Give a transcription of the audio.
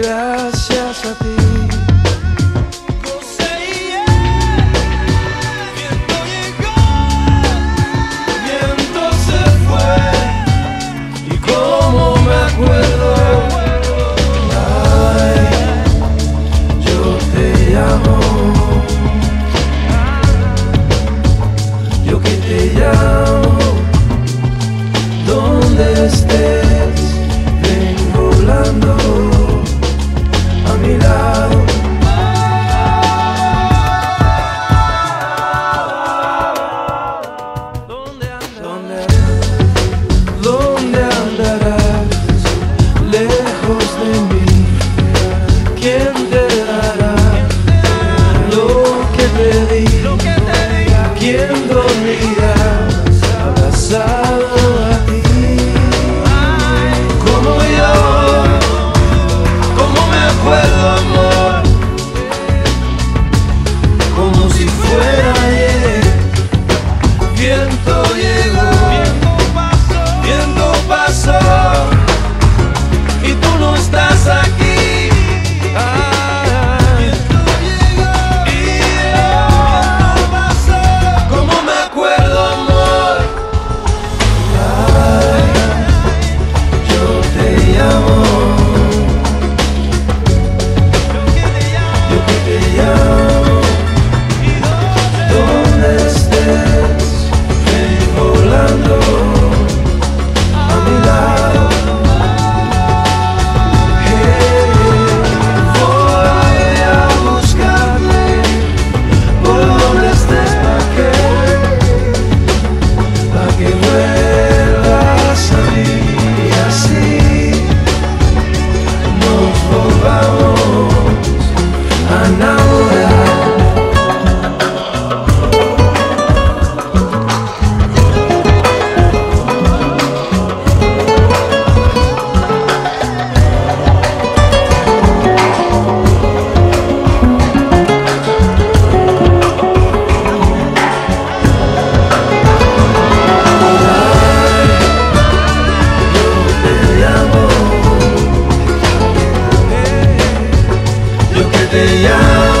gracias a ti. te llamo.